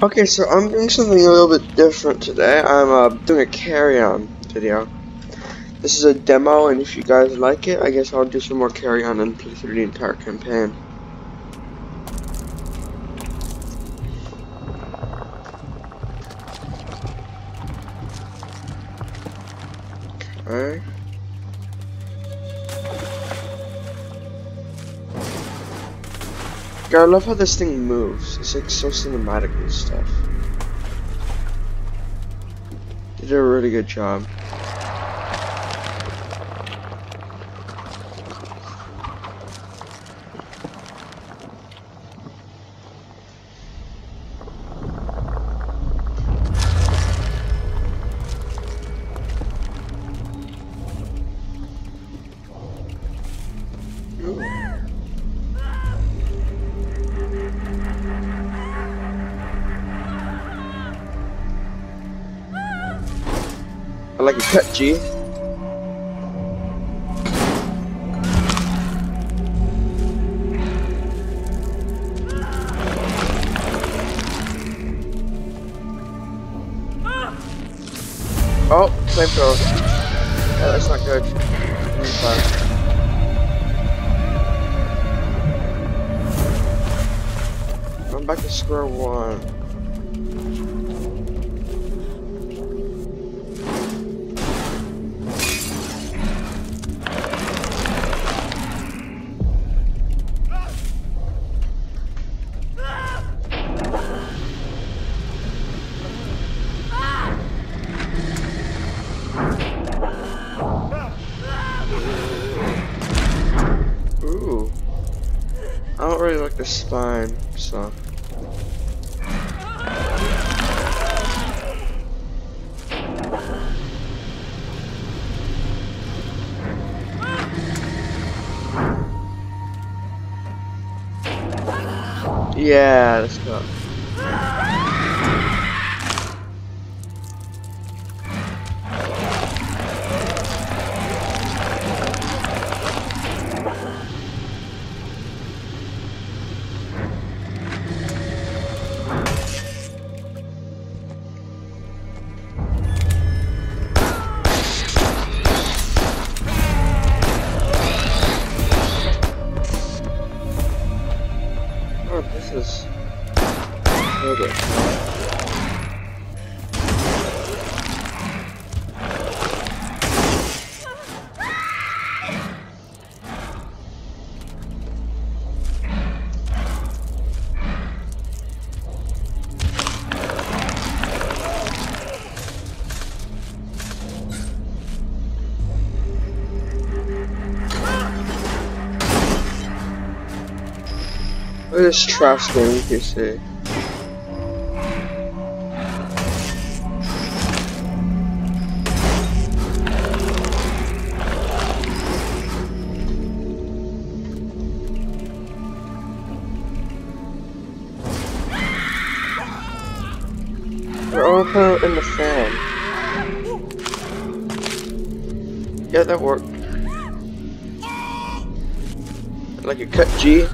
Okay, so I'm doing something a little bit different today. I'm uh, doing a Carrion video. This is a demo, and if you guys like it, I guess I'll do some more Carrion and play through the entire campaign. I love how this thing moves. It's like so cinematic and stuff. Did a really good job. A cut, G. Oh, flamethrower. Yeah, that's not good. I'm back to square one. Yeah, let's go. This trash game you see. They're all put in the fan. Yeah, that worked. Like a cut G.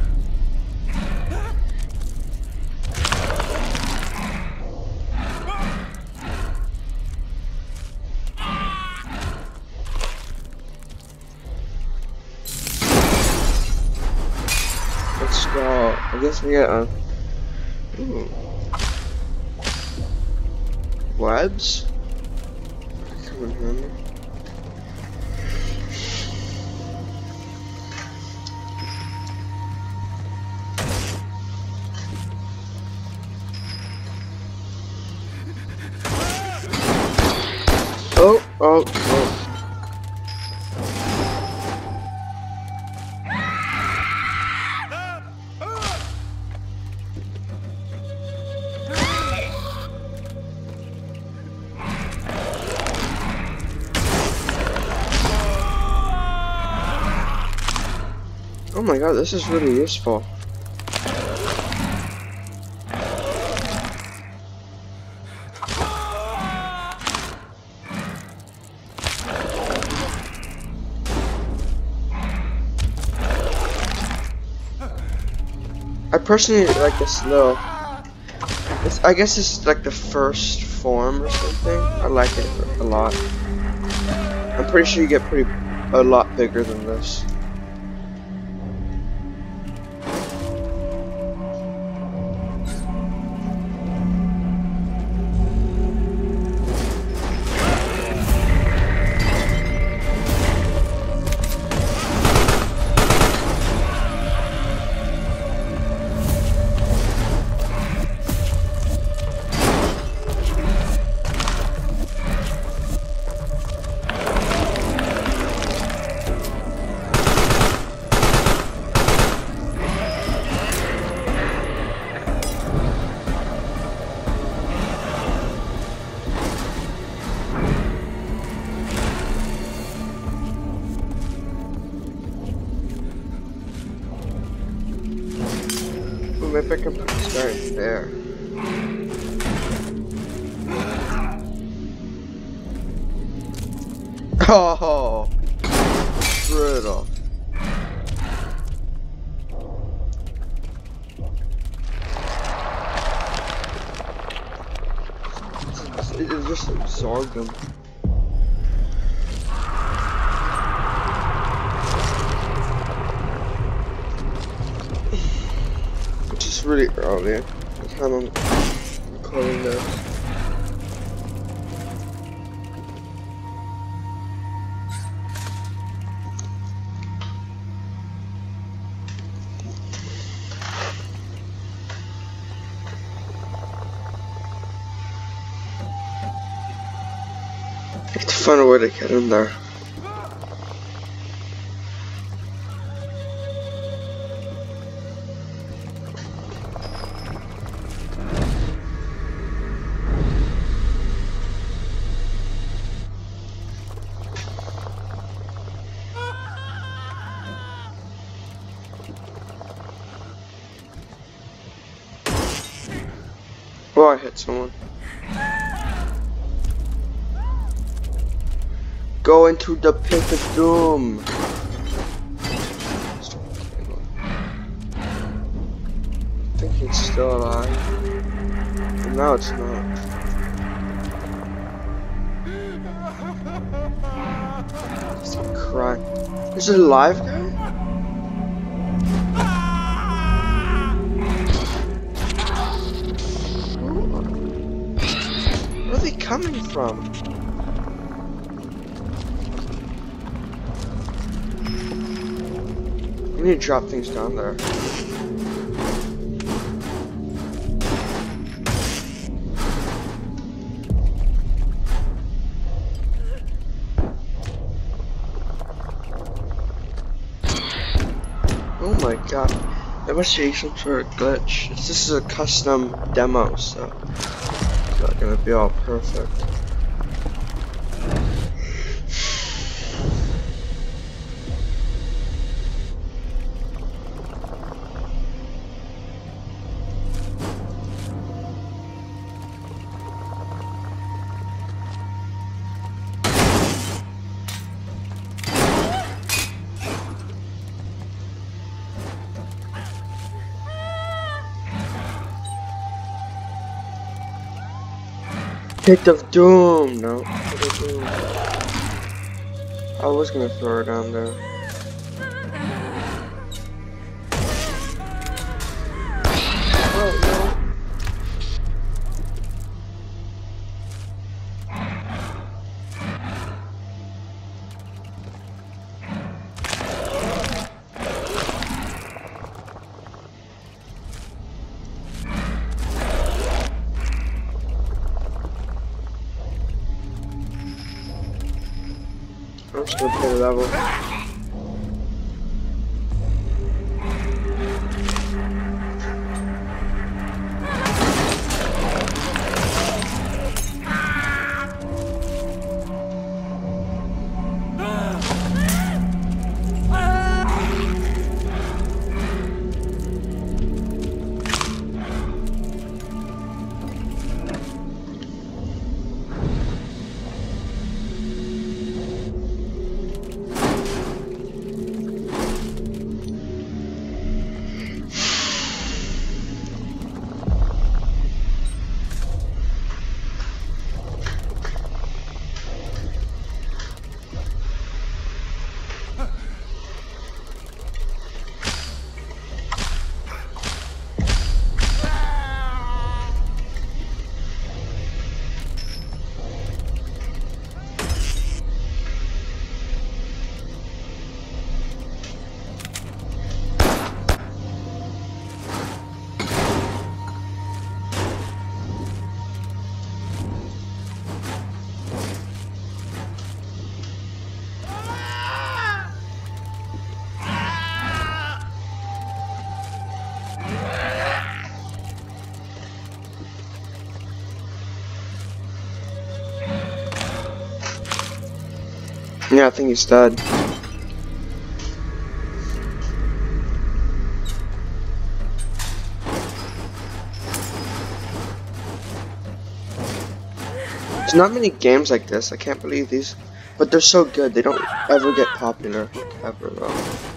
uh, ooh. webs. Oh, oh, god, this is really useful. I personally like this slow. It's, I guess it's like the first form or something. I like it a lot. I'm pretty sure you get pretty a lot bigger than this. Him. really early. What time I'm this. Way to get in there. Oh, I hit someone. Go into the pit of doom. I think it's still alive. But now it's not. It's a cry. Is it alive guy? Where are they coming from? We need to drop things down there. Oh my god. That must be some sort of glitch. This is a custom demo, so it's not gonna be all perfect. Pit of Doom! No, of Doom. I was gonna throw her down there. The level. Yeah, I think he's dead. There's not many games like this. I can't believe these. But they're so good. They don't ever get popular. Ever, though.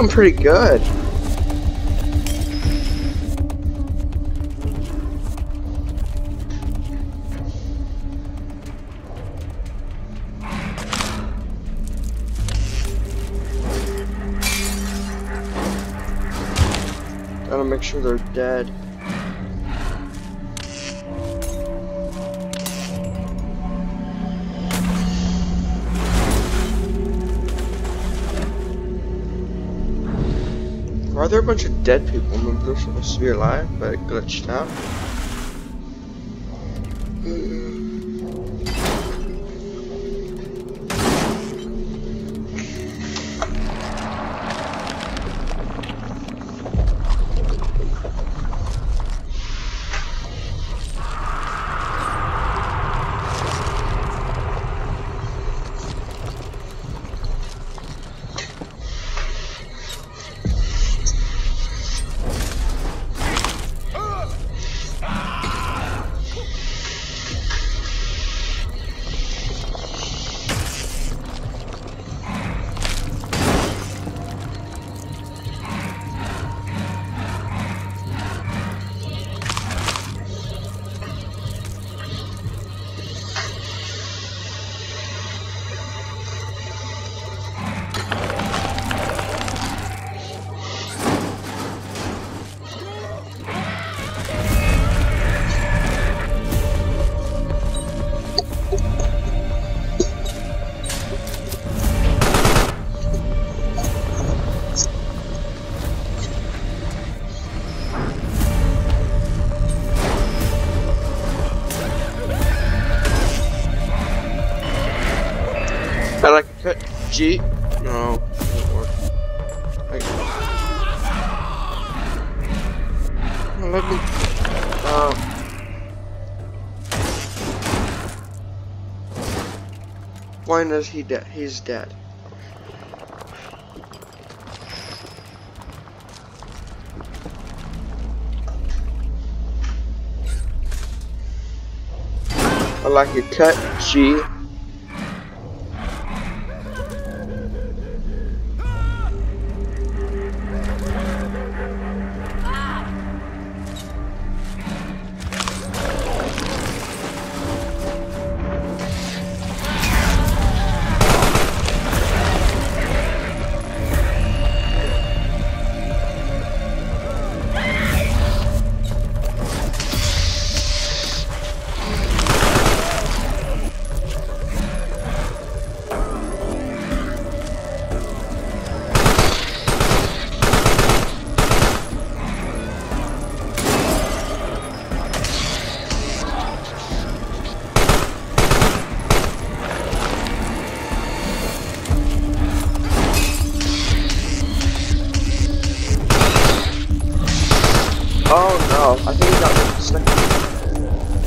I'm pretty good. Gotta make sure they're dead. Are there a bunch of dead people? Maybe they're supposed to be alive, but it glitched out. Uh, I like a cut G. No, doesn't work. Like, Oh, let me. Uh, why is he dead? He's dead. I like a cut G. think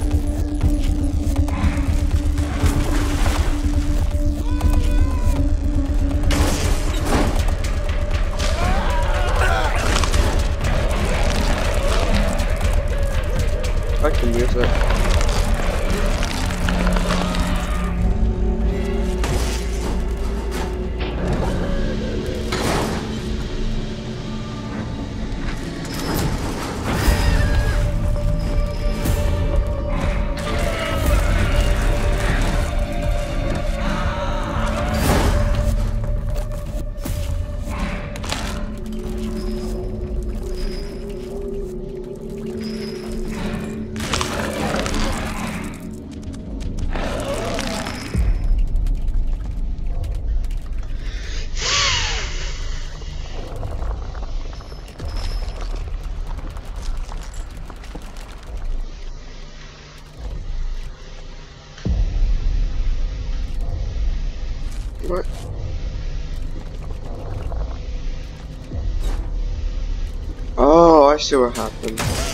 See what happened.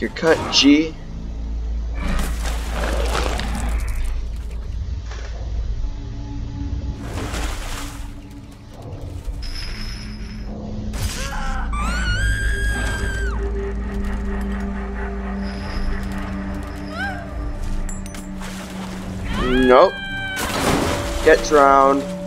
Your cut, G. Nope. Get drowned.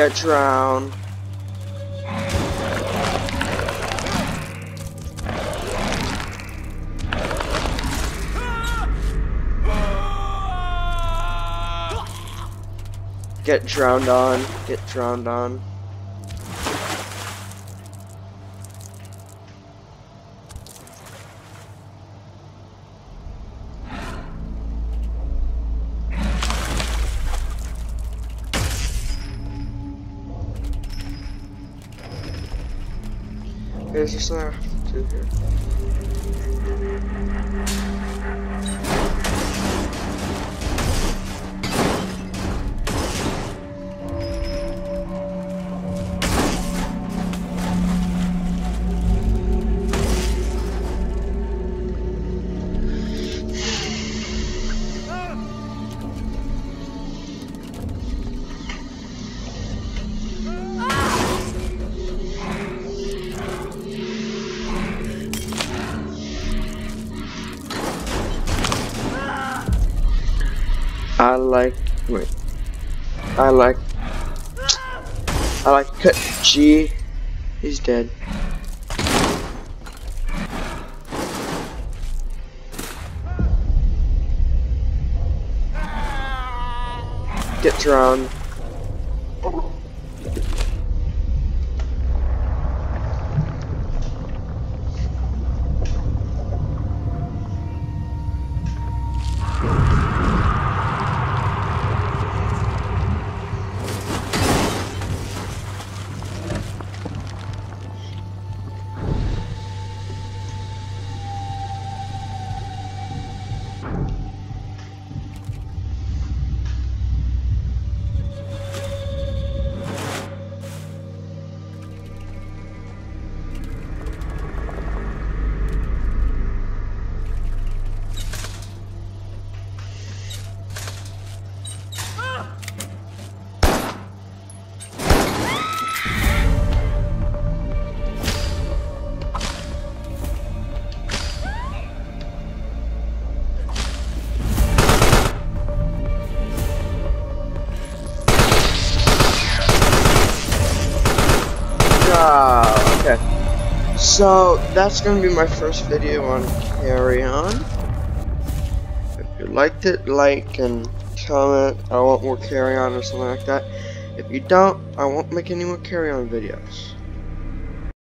Get drowned. Get drowned on. Get drowned on. Just I like wait. I like I like cut G. He's dead. Get drowned. So that's gonna be my first video on Carrion. If you liked it, like and comment. I want more Carrion or something like that. If you don't, I won't make any more Carrion videos.